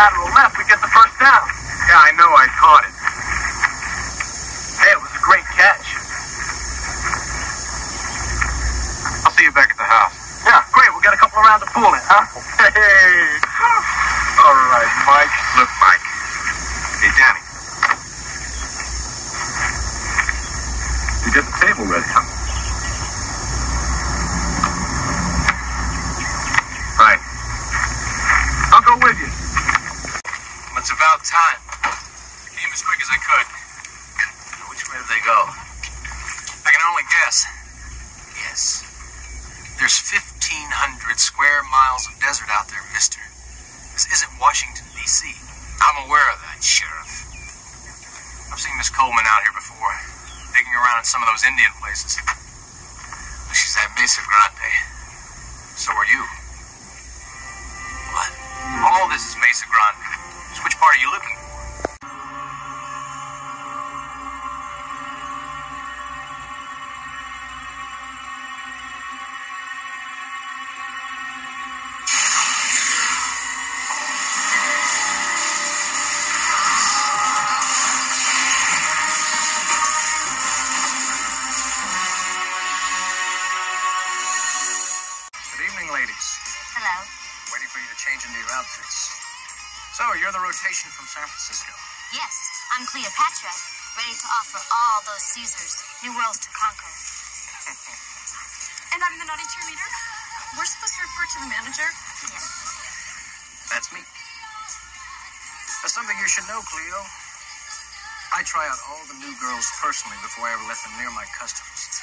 lateral left, we get the first down. Yeah, I know. I caught it. Hey, it was a great catch. I'll see you back at the house. Yeah, great. We'll get a couple of rounds of pool in, huh? Hey. All right, Mike. Look, Mike. Hey, Danny. You get the table ready, huh? Right. I'll go with you. It's about time. I came as quick as I could. Which way did they go? I can only guess. Yes. There's 1,500 square miles of desert out there, mister. This isn't Washington, D.C. I'm aware of that, Sheriff. I've seen Miss Coleman out here before, digging around in some of those Indian places. She's at Mesa Grande. So are you. What? All this is Mesa Grande. So which part are you looking for? Outfits. So, you're the rotation from San Francisco. Yes, I'm Cleopatra, ready to offer all those Caesars new worlds to conquer. And I'm the naughty cheerleader. We're supposed to refer to the manager. Yes. That's me. There's something you should know, Cleo. I try out all the new girls personally before I ever let them near my customers.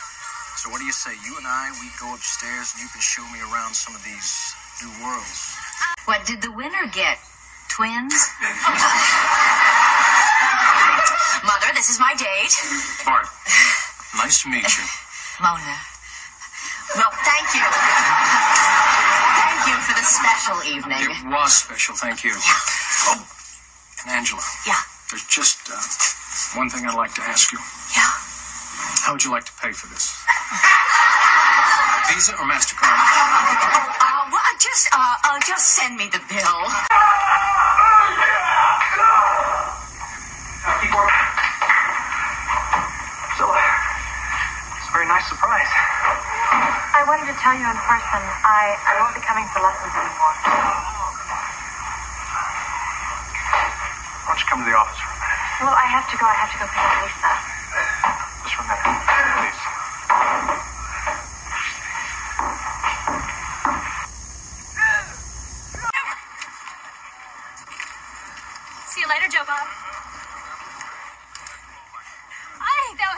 So what do you say? You and I, we go upstairs and you can show me around some of these new worlds. What did the winner get? Twins? Mother, this is my date. Bart, nice to meet you. Mona. Well, thank you. Thank you for the special evening. It was special, thank you. Yeah. Oh, and Angela, Yeah. there's just uh, one thing I'd like to ask you. Yeah. How would you like to pay for this? Visa or MasterCard? Well, just, uh, uh, just send me the bill. Keep working. So, it's a very nice surprise. I wanted to tell you in person, I, I won't be coming for lessons anymore. Why don't you come to the office for a minute? Well, I have to go. I have to go pick up Lisa.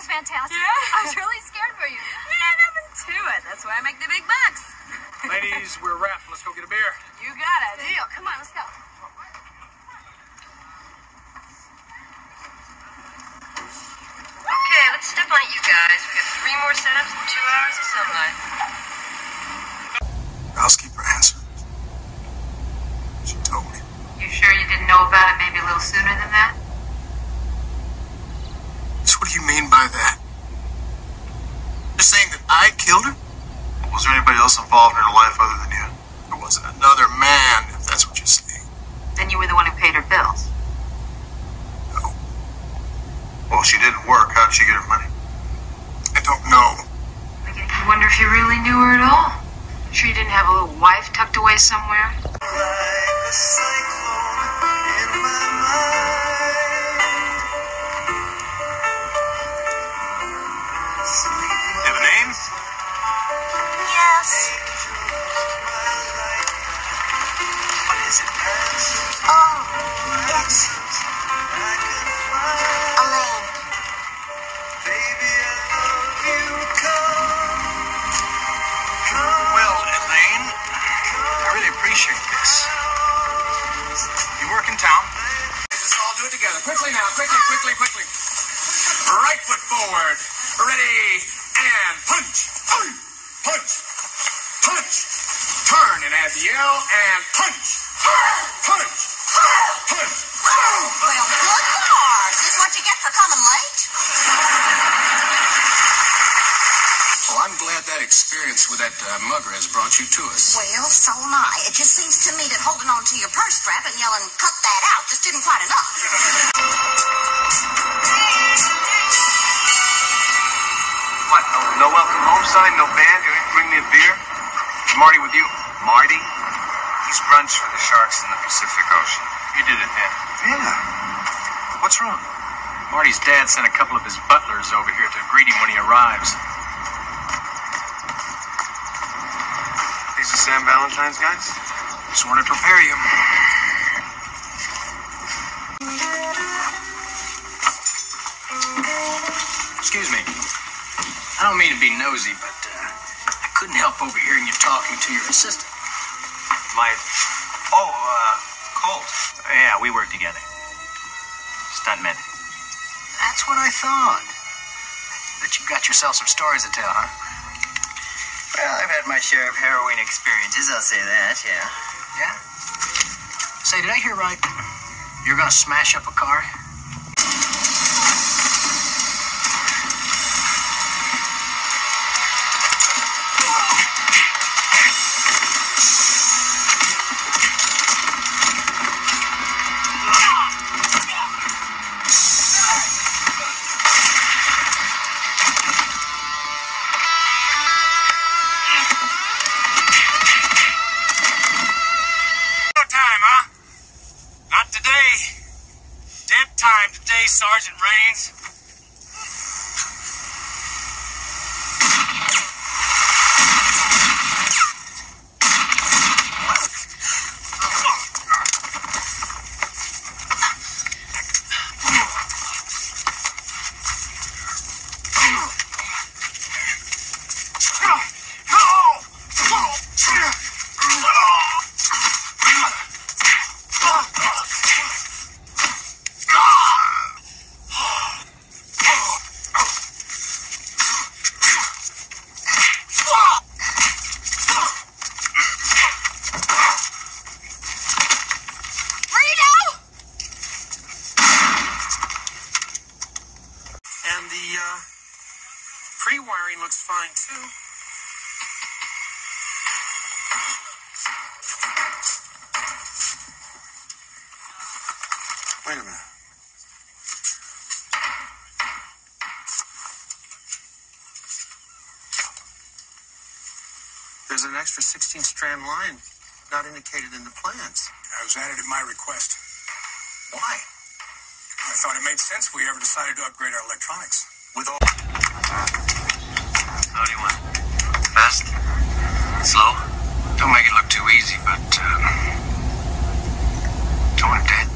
Fantastic. Yeah? I was really scared for you. Yeah, nothing to it. That's why I make the big bucks. Ladies, we're wrapped. Let's go get a beer. You got it. Deal. Come on, let's go. Okay, let's step on it, you guys. We got three more setups and two hours of sunlight. Housekeeper answered. She told me. You sure you didn't know about it maybe a little sooner than that? So what do you mean by that? You're saying that I killed her? Was there anybody else involved in her life other than you? There wasn't another man, if that's what you're saying. Then you were the one who paid her bills. No. Well, she didn't work. How did she get her money? I don't know. I wonder if you really knew her at all. Sure you didn't have a little wife tucked away somewhere? Have a name? Yes. In town? Let's all do it together. Quickly now, quickly, quickly, quickly. Right foot forward. Ready, and punch. Punch. Punch. Punch. Turn and add the L and punch. Punch. Punch. Well, good Lord. This is what you get for coming late? Well, I'm glad that experience with that uh, mugger has brought you to us. Well, so am I. It just seems to me that holding on to your purse strap and yelling, cut that out, just isn't quite enough. What? No, no welcome home sign? No band? You didn't bring me a beer? Is Marty with you? Marty? He's brunch for the sharks in the Pacific Ocean. You did it then. Yeah. What's wrong? Marty's dad sent a couple of his butlers over here to greet him when he arrives. Sam Valentine's guys? Just wanted to prepare you. Excuse me. I don't mean to be nosy, but uh, I couldn't help overhearing you talking to your assistant. My. Oh, uh, Colt. Yeah, we work together. Stuntman. That's what I thought. Bet you've got yourself some stories to tell, huh? Had my share of harrowing experiences, I'll say that, yeah. Yeah? Say, did I hear right? You're gonna smash up a car? The, uh, pre-wiring looks fine, too. Wait a minute. There's an extra 16 strand line not indicated in the plans. I was added at my request. Why? I thought it made sense we ever decided to upgrade our electronics. With all. How do you want? Fast? Slow? Don't make it look too easy, but, uh, don't want it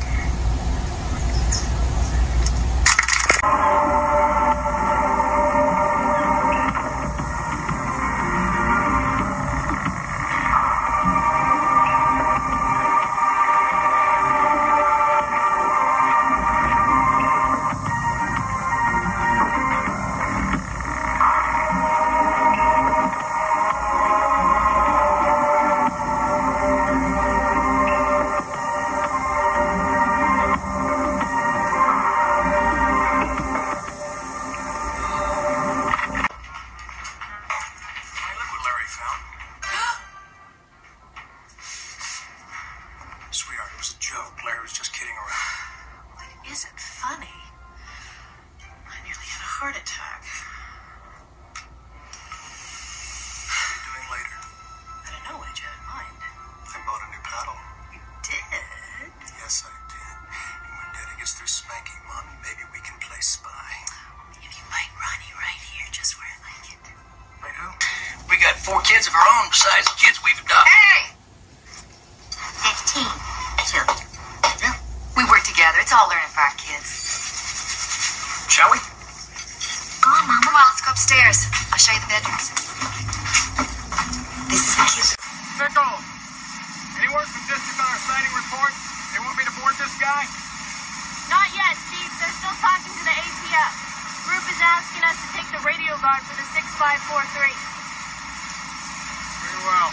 was a joke. Larry was just kidding around. It isn't funny. I nearly had a heart attack. What are you doing later? I don't know what you had in mind. I bought a new paddle. You did? Yes, I did. And when Daddy gets through spanking Mommy, maybe we can play spy. If you bite Ronnie right here, just where I like it. Wait, who? We got four kids of our own besides the kids we've adopted. Hey! It's all learning for our kids. Shall we? Go on, Mama. Come on, let's go upstairs. I'll show you the bedrooms. This is the cute. Fickle! Any word from district on our sighting report? They want me to board this guy? Not yet, Chief. They're still talking to the ATF. Group is asking us to take the radio guard for the 6543. Very well.